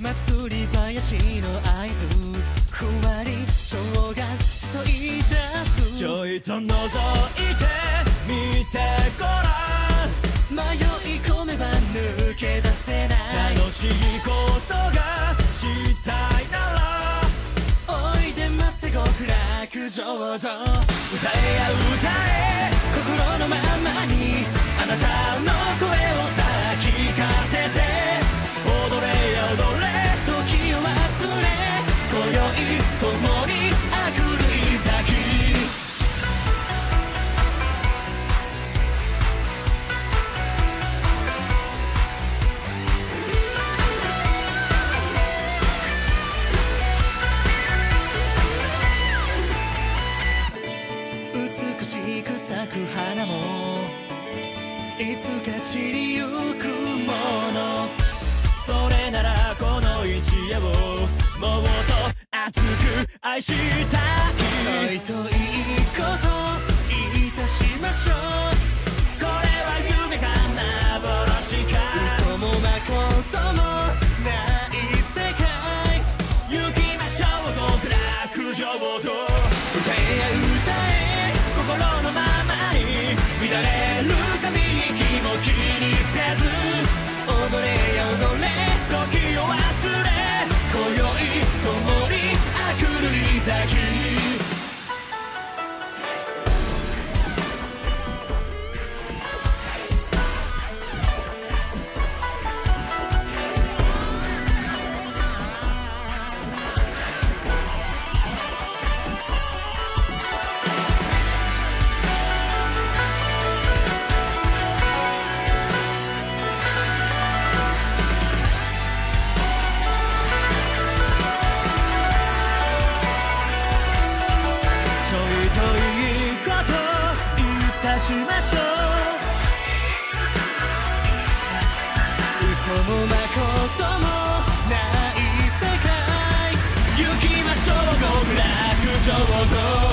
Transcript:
祭り林の合図。ふわり蝶がそい出す。ちょいと覗いて。く咲く花もいつか散りゆくものそれならこの一夜をもっと熱く愛したいちょいといいこといたしましょうこれは夢か幻か嘘もまこともない。世界行きましょう極楽浄土しましょう。嘘もまこともない世界。行きましょう。極楽浄土。